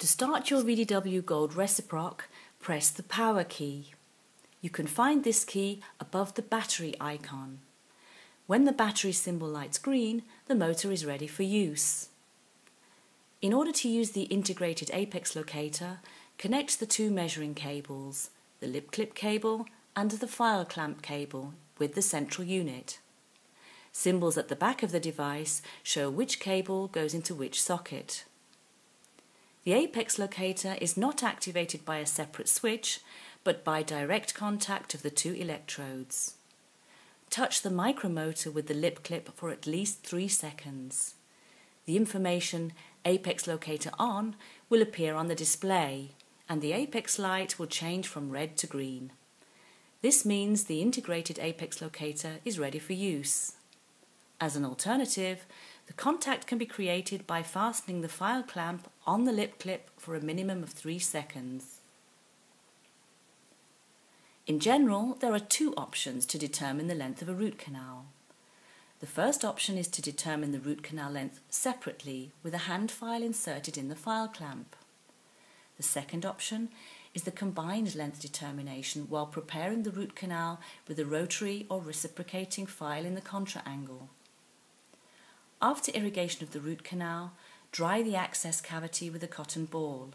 To start your VDW Gold Reciproc, press the power key. You can find this key above the battery icon. When the battery symbol lights green, the motor is ready for use. In order to use the integrated apex locator, connect the two measuring cables, the lip clip cable and the file clamp cable with the central unit. Symbols at the back of the device show which cable goes into which socket. The apex locator is not activated by a separate switch, but by direct contact of the two electrodes. Touch the micromotor with the lip clip for at least three seconds. The information apex locator on will appear on the display and the apex light will change from red to green. This means the integrated apex locator is ready for use. As an alternative, the contact can be created by fastening the file clamp on the lip clip for a minimum of 3 seconds. In general, there are two options to determine the length of a root canal. The first option is to determine the root canal length separately with a hand file inserted in the file clamp. The second option is the combined length determination while preparing the root canal with a rotary or reciprocating file in the contra angle. After irrigation of the root canal, dry the access cavity with a cotton ball.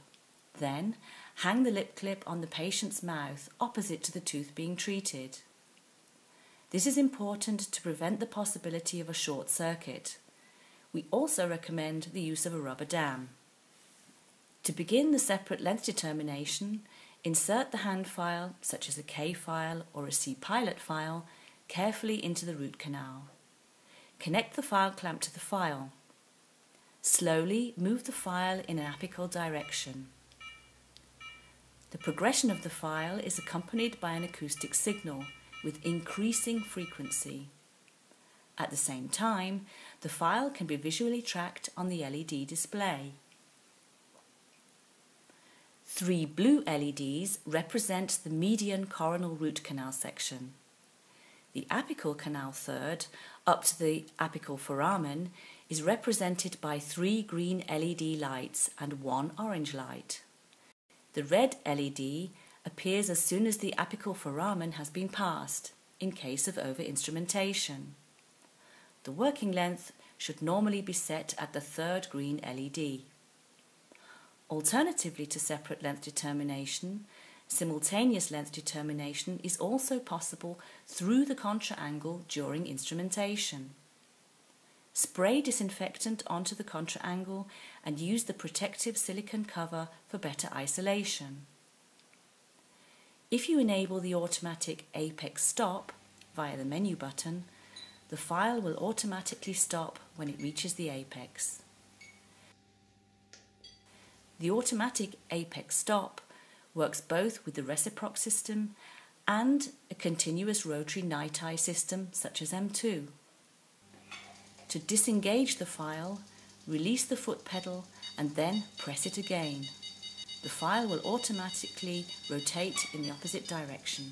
Then, hang the lip clip on the patient's mouth opposite to the tooth being treated. This is important to prevent the possibility of a short circuit. We also recommend the use of a rubber dam. To begin the separate length determination, insert the hand file, such as a K file or a C pilot file, carefully into the root canal. Connect the file clamp to the file. Slowly move the file in an apical direction. The progression of the file is accompanied by an acoustic signal with increasing frequency. At the same time, the file can be visually tracked on the LED display. Three blue LEDs represent the median coronal root canal section. The apical canal third, up to the apical foramen, is represented by three green LED lights and one orange light. The red LED appears as soon as the apical foramen has been passed, in case of over-instrumentation. The working length should normally be set at the third green LED. Alternatively to separate length determination, Simultaneous length determination is also possible through the contra angle during instrumentation. Spray disinfectant onto the contra angle and use the protective silicone cover for better isolation. If you enable the automatic apex stop via the menu button, the file will automatically stop when it reaches the apex. The automatic apex stop works both with the reciproc system and a continuous rotary NiTi system such as Mtwo. To disengage the file, release the foot pedal and then press it again. The file will automatically rotate in the opposite direction.